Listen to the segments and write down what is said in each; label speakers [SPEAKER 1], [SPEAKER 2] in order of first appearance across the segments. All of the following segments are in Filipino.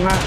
[SPEAKER 1] ข้างล่า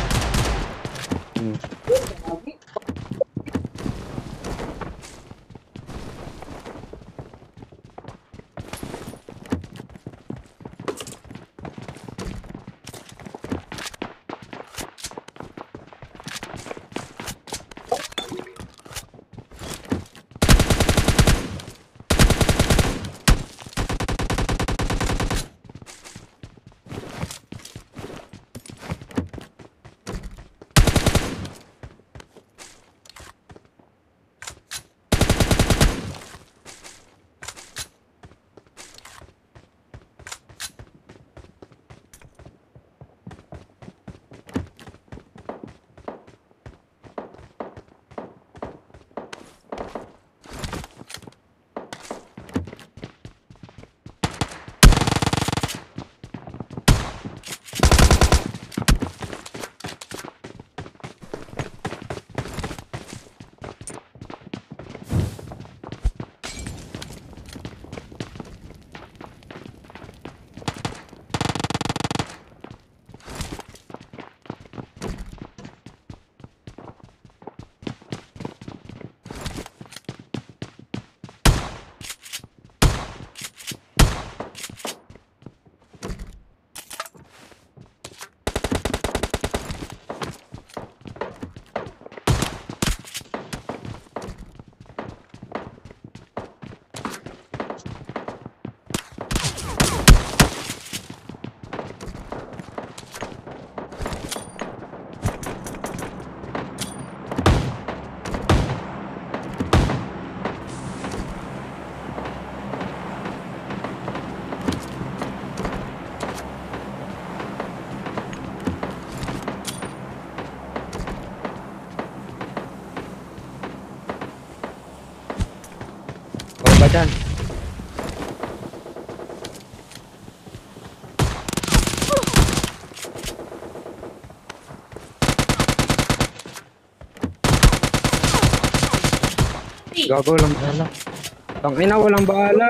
[SPEAKER 1] dyan? Gago walang bahala. Tangina walang bahala.